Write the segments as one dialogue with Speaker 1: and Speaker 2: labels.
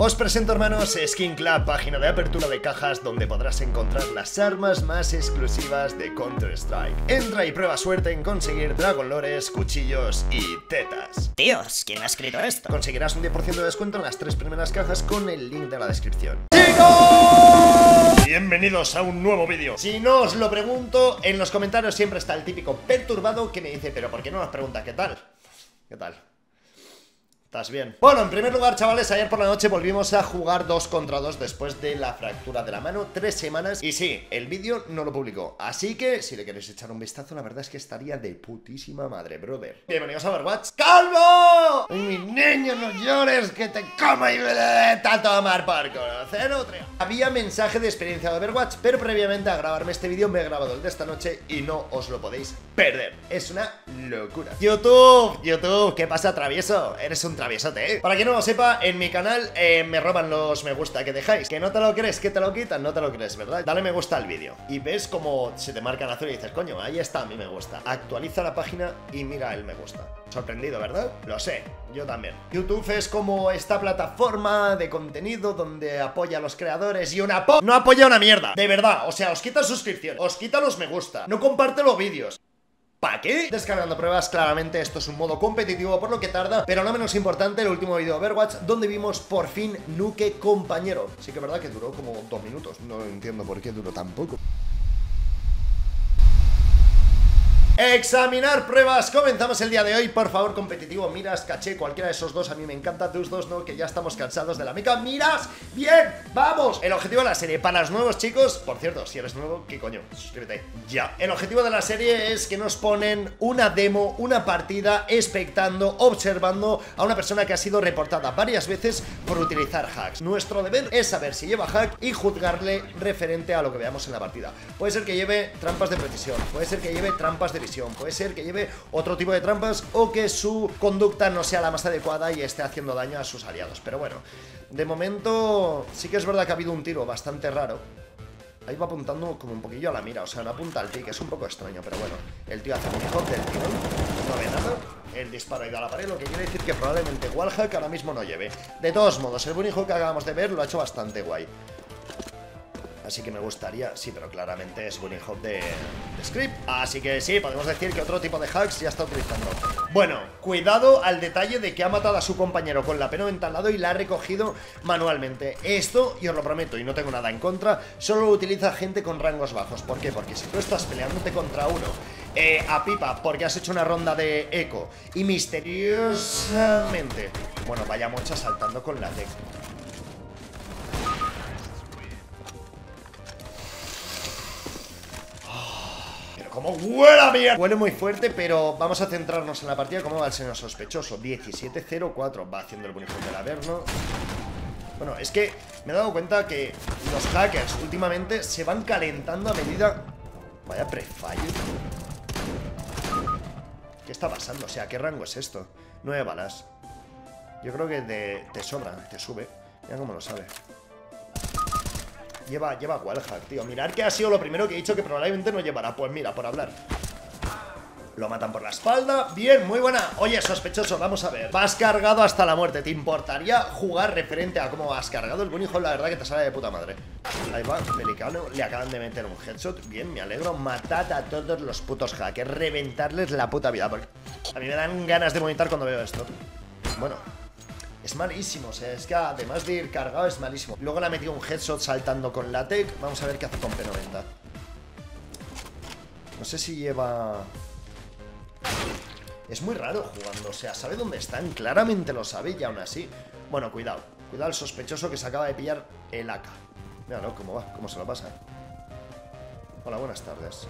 Speaker 1: Os presento hermanos Skin Club, página de apertura de cajas donde podrás encontrar las armas más exclusivas de Counter Strike. Entra y prueba suerte en conseguir Dragon Lores, cuchillos y tetas.
Speaker 2: Tíos, ¿quién ha escrito esto?
Speaker 1: Conseguirás un 10% de descuento en las tres primeras cajas con el link de la descripción. ¡Chicos! Bienvenidos a un nuevo vídeo. Si no os lo pregunto, en los comentarios siempre está el típico perturbado que me dice, pero ¿por qué no nos pregunta qué tal? ¿Qué tal? ¿Estás bien? Bueno, en primer lugar, chavales, ayer por la noche volvimos a jugar 2 contra 2 después de la fractura de la mano, tres semanas. Y sí, el vídeo no lo publicó. Así que, si le queréis echar un vistazo, la verdad es que estaría de putísima madre, brother. Bienvenidos a Overwatch. ¡Calvo! ¡Ay, mi niño, no llores, que te coma y tanto amar por conocer otra. Había mensaje de experiencia de Overwatch, pero previamente a grabarme este vídeo me he grabado el de esta noche y no os lo podéis perder. Es una locura. YouTube, YouTube, ¿qué pasa, travieso? Eres un traviesote, ¿eh? Para quien no lo sepa, en mi canal eh, me roban los me gusta que dejáis. Que no te lo crees, que te lo quitan, no te lo crees, ¿verdad? Dale me gusta al vídeo. Y ves como se te marca en azul y dices, coño, ahí está mi me gusta. Actualiza la página y mira el me gusta. Sorprendido, ¿verdad? Lo sé, yo también. YouTube es como esta plataforma de contenido donde apoya a los creadores y una po... No apoya una mierda, de verdad. O sea, os quita suscripción, os quita los me gusta, no comparte los vídeos. ¿Para qué? Descargando pruebas, claramente esto es un modo competitivo por lo que tarda, pero no menos importante el último vídeo de Overwatch donde vimos por fin Nuke compañero. Sí que es verdad que duró como dos minutos, no entiendo por qué duró tan poco. Examinar pruebas, comenzamos el día de hoy, por favor, competitivo, miras, caché, cualquiera de esos dos, a mí me encanta, tus dos no, que ya estamos cansados de la mica, miras, bien, vamos, el objetivo de la serie, para los nuevos chicos, por cierto, si eres nuevo, ¿qué coño? Suscríbete, ya, el objetivo de la serie es que nos ponen una demo, una partida, expectando, observando a una persona que ha sido reportada varias veces por utilizar hacks, nuestro deber es saber si lleva hack y juzgarle referente a lo que veamos en la partida, puede ser que lleve trampas de precisión, puede ser que lleve trampas de Puede ser que lleve otro tipo de trampas o que su conducta no sea la más adecuada y esté haciendo daño a sus aliados. Pero bueno, de momento sí que es verdad que ha habido un tiro bastante raro. Ahí va apuntando como un poquillo a la mira, o sea, no apunta al pique, es un poco extraño, pero bueno. El tío hace un hijo del tiro, no ve nada. El disparo ha ido a la pared, lo que quiere decir que probablemente Wallhack ahora mismo no lleve. De todos modos, el buen hijo que acabamos de ver lo ha hecho bastante guay. Así que me gustaría, sí, pero claramente es Bunny Hop de, script Así que sí, podemos decir que otro tipo de hacks ya está utilizando Bueno, cuidado al detalle de que ha matado a su compañero con la P90 al lado y la ha recogido manualmente Esto, y os lo prometo, y no tengo nada en contra Solo lo utiliza gente con rangos bajos ¿Por qué? Porque si tú estás peleándote contra uno eh, a pipa porque has hecho una ronda de eco y misteriosamente, bueno, vaya mocha saltando con la tech. Como huele a mierda Huele muy fuerte, pero vamos a centrarnos en la partida. ¿Cómo va el señor sospechoso? 17-0-4 Va haciendo el bonifacio del Averno. Bueno, es que me he dado cuenta que Los hackers últimamente se van calentando a medida. Vaya prefire. ¿Qué está pasando? O sea, ¿qué rango es esto? Nueve balas. Yo creo que te sobra, te sube. Mira cómo lo sabe Lleva, lleva wallhack, tío. Mirar que ha sido lo primero que he dicho que probablemente no llevará. Pues mira, por hablar. Lo matan por la espalda, bien, muy buena. Oye, sospechoso, vamos a ver. Vas cargado hasta la muerte, ¿te importaría jugar referente a cómo vas cargado? El buen hijo, la verdad que te sale de puta madre. Ahí va, delicado, le acaban de meter un headshot. Bien, me alegro, matad a todos los putos hackers. Reventarles la puta vida. Porque A mí me dan ganas de montar cuando veo esto. Bueno, es malísimo, o sea, es que además de ir cargado es malísimo. Luego le ha metido un headshot saltando con la tech. Vamos a ver qué hace con P90 No sé si lleva... Es muy raro jugando, o sea, sabe dónde están Claramente lo sabe y aún así. Bueno, cuidado, cuidado el sospechoso que se acaba de pillar el AK Míralo, cómo va, cómo se lo pasa. Hola, buenas tardes.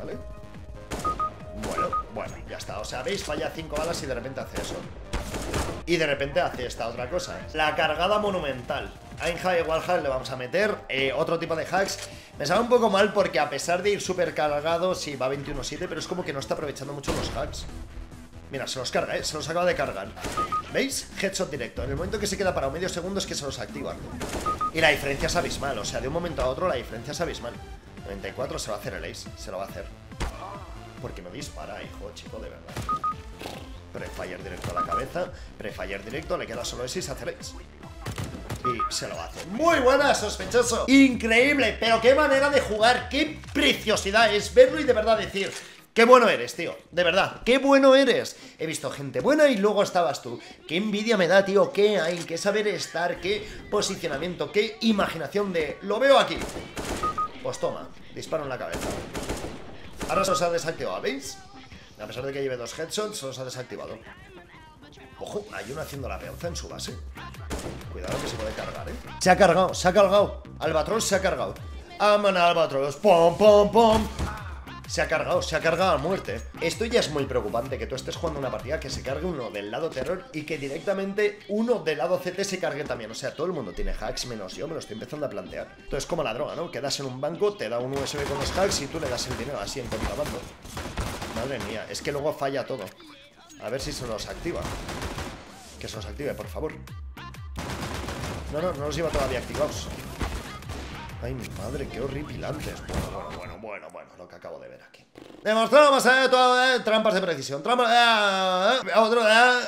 Speaker 1: ¿Vale? Bueno, bueno, ya está. O sea, veis, falla 5 balas y de repente hace eso y de repente hace esta otra cosa. La cargada monumental. A Walhack le vamos a meter eh, otro tipo de hacks. Me sabe un poco mal porque a pesar de ir súper cargado, sí, va 21-7, pero es como que no está aprovechando mucho los hacks. Mira, se los carga, ¿eh? Se los acaba de cargar. ¿Veis? Headshot directo. En el momento que se queda para medio segundo es que se los activa. Y la diferencia es abismal. O sea, de un momento a otro la diferencia es abismal. 94 se va a hacer el ace. Se lo va a hacer. Porque no dispara, hijo, chico, de verdad. Prefire directo a la cabeza. Prefire directo, le queda solo ese y se hace y se lo hace. Muy buena, sospechoso. Increíble, pero qué manera de jugar, qué preciosidad es verlo y de verdad decir, Qué bueno eres, tío, de verdad, qué bueno eres. He visto gente buena y luego estabas tú. Qué envidia me da, tío, qué hay, qué saber estar, qué posicionamiento, qué imaginación de... Lo veo aquí. Pues toma, disparo en la cabeza. Ahora se os ha desactivado, ¿veis? A pesar de que lleve dos headshots, se os ha desactivado. Ojo, hay uno haciendo la peonza en su base. Cuidado que se puede cargar, ¿eh? Se ha cargado, se ha cargado. Albatros se ha cargado. Aman Albatros. Pom, pom, pom. Se ha cargado, se ha cargado a muerte. Esto ya es muy preocupante, que tú estés jugando una partida que se cargue uno del lado terror y que directamente uno del lado CT se cargue también. O sea, todo el mundo tiene hacks menos yo, me lo estoy empezando a plantear. Entonces, como la droga, ¿no? Quedas en un banco, te da un USB con los hacks y tú le das el dinero así en contrabando. Madre mía, es que luego falla todo. A ver si se nos activa. Que se nos active, por favor. No, no, no los lleva todavía activados. Ay, mi madre, qué horripilantes. Bueno, bueno, bueno, bueno, bueno, lo que acabo de ver aquí. Demostrado más allá de todo, eh, trampas de precisión. Trampas, eh, eh, otro,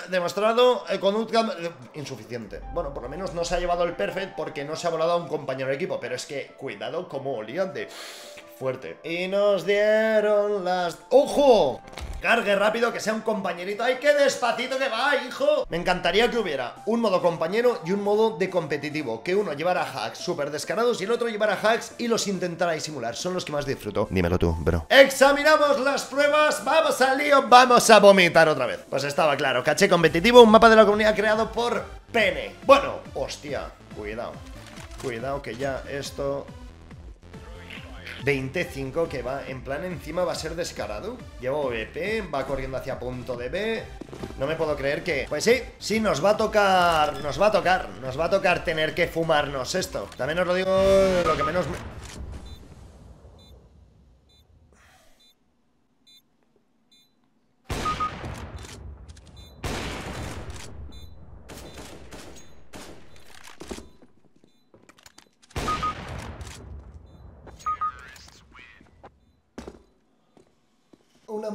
Speaker 1: demostrado con insuficiente. Bueno, por lo menos no se ha llevado el perfect porque no se ha volado a un compañero de equipo. Pero es que, cuidado como olían de fuerte. Y nos dieron las... ¡Ojo! Cargue rápido, que sea un compañerito. ¡Ay, qué despacito que va, hijo! Me encantaría que hubiera un modo compañero y un modo de competitivo. Que uno llevara hacks súper descarados y el otro llevara hacks y los intentara disimular. Son los que más disfruto. Dímelo tú, bro. Examinamos las pruebas. Vamos al lío. Vamos a vomitar otra vez. Pues estaba claro. Caché competitivo, un mapa de la comunidad creado por Pene. Bueno, hostia. Cuidado. Cuidado que ya esto 25 que va, en plan encima va a ser descarado. Llevo BP, va corriendo hacia punto de B. No me puedo creer que... Pues sí, sí, nos va a tocar, nos va a tocar, nos va a tocar tener que fumarnos esto. También os lo digo lo que menos... Me...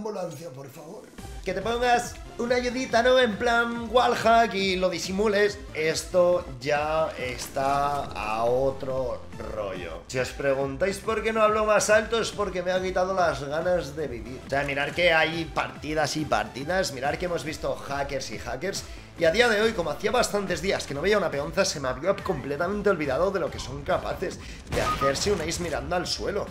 Speaker 1: por favor. Que te pongas una ayudita, ¿no? En plan wallhack y lo disimules. Esto ya está a otro rollo. Si os preguntáis por qué no hablo más alto es porque me ha quitado las ganas de vivir. O sea, mirar que hay partidas y partidas, mirar que hemos visto hackers y hackers. Y a día de hoy, como hacía bastantes días que no veía una peonza, se me había completamente olvidado de lo que son capaces de hacerse un ace mirando al suelo.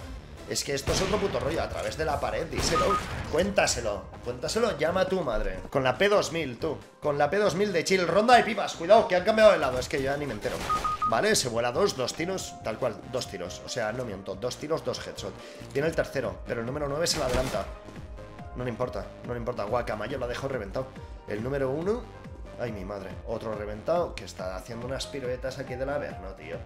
Speaker 1: Es que esto es otro puto rollo, a través de la pared, díselo. Cuéntaselo, cuéntaselo, llama a tu madre. Con la P2000, tú. Con la P2000 de chill. Ronda de pipas, cuidado, que han cambiado de lado. Es que ya ni me entero. Vale, se vuela dos, dos tiros, tal cual, dos tiros. O sea, no miento, dos tiros, dos headshot. Tiene el tercero, pero el número 9 se la adelanta. No le importa, no le importa. Guacamayo la dejó reventado. El número 1... Ay, mi madre. Otro reventado que está haciendo unas piruetas aquí del Averno, tío.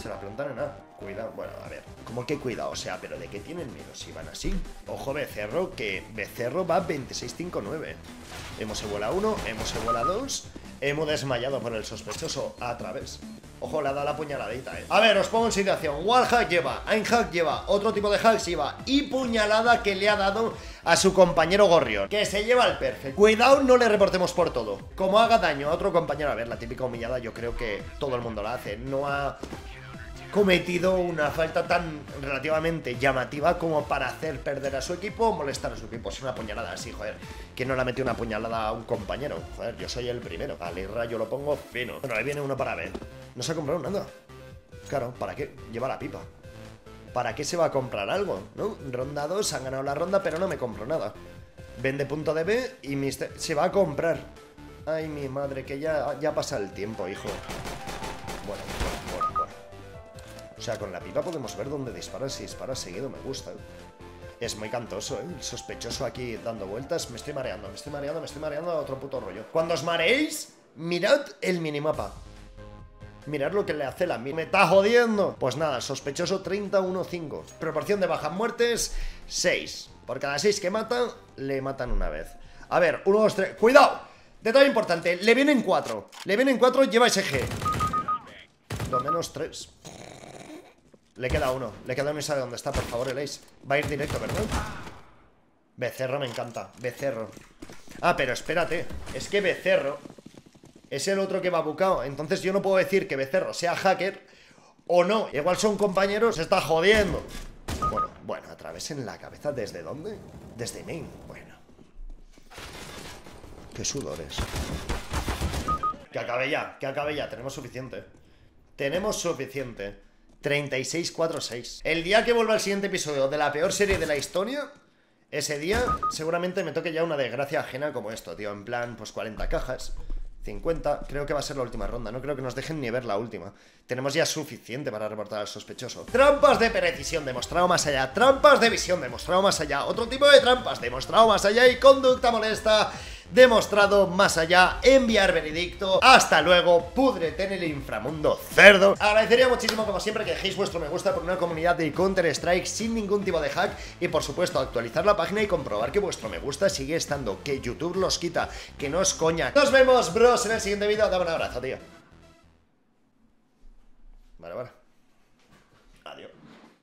Speaker 1: Se la plantan en nada. Cuidado, bueno, a ver, ¿cómo que cuidado? O sea, ¿pero de qué tienen miedo si van así? Ojo Becerro, que Becerro va 26-5-9. Hemos evuela 1, hemos evuela 2, hemos desmayado por el sospechoso a través. Ojo, le ha dado la puñaladita, eh. A ver, os pongo en situación. Wallhack lleva, Einhack lleva, otro tipo de hacks lleva y puñalada que le ha dado a su compañero Gorrión, que se lleva el perfect. Cuidado, no le reportemos por todo. Como haga daño a otro compañero, a ver, la típica humillada yo creo que todo el mundo la hace. No ha cometido una falta tan relativamente llamativa como para hacer perder a su equipo o molestar a su equipo. Es una puñalada así, joder. ¿Quién no le ha metido una puñalada a un compañero? Joder, yo soy el primero. Al Irra yo lo pongo fino. Bueno, ahí viene uno para ver. No se ha comprado nada. Claro, ¿para qué? Lleva la pipa. ¿Para qué se va a comprar algo? ¿No? Ronda 2, han ganado la ronda, pero no me compro nada. Vende punto de B y Mister... se va a comprar. Ay, mi madre, que ya, ya pasa el tiempo, hijo. O sea, con la pipa podemos ver dónde dispara. Si dispara seguido, me gusta. Es muy cantoso, ¿eh? El sospechoso aquí dando vueltas. Me estoy mareando, me estoy mareando, me estoy mareando a otro puto rollo. Cuando os mareéis, mirad el minimapa. Mirad lo que le hace la mi... ¡Me está jodiendo! Pues nada, sospechoso 31-5. Proporción de bajas muertes, 6. Por cada 6 que mata, le matan una vez. A ver, 1, 2, 3... ¡Cuidado! Detalle importante, le vienen 4. Le vienen 4, lleva ese G. Lo menos 3. Le queda uno, le queda uno y sabe dónde está, por favor, el ace Va a ir directo, ¿verdad? Becerro me encanta, becerro Ah, pero espérate, es que Becerro es el otro que va bucado. Entonces yo no puedo decir que Becerro sea hacker o no. Igual son compañeros, se está jodiendo. Bueno, bueno, a través en la cabeza. ¿Desde dónde? Desde main. Bueno. Qué sudores. Que acabe ya, que acabe ya. Tenemos suficiente. Tenemos suficiente. 36-4-6. El día que vuelva el siguiente episodio de la peor serie de la historia, ese día seguramente me toque ya una desgracia ajena como esto, tío. En plan, pues 40 cajas. 50, creo que va a ser la última ronda No creo que nos dejen ni ver la última Tenemos ya suficiente para reportar al sospechoso Trampas de precisión, demostrado más allá Trampas de visión, demostrado más allá Otro tipo de trampas, demostrado más allá Y conducta molesta demostrado más allá, enviar veredicto. Hasta luego, pudrete en el inframundo, cerdo. Agradecería muchísimo, como siempre, que dejéis vuestro me gusta por una comunidad de Counter-Strike sin ningún tipo de hack. Y por supuesto, actualizar la página y comprobar que vuestro me gusta sigue estando, que YouTube los quita, que no es coña. Nos vemos, en el siguiente vídeo. Dame un abrazo, tío. Vale, vale.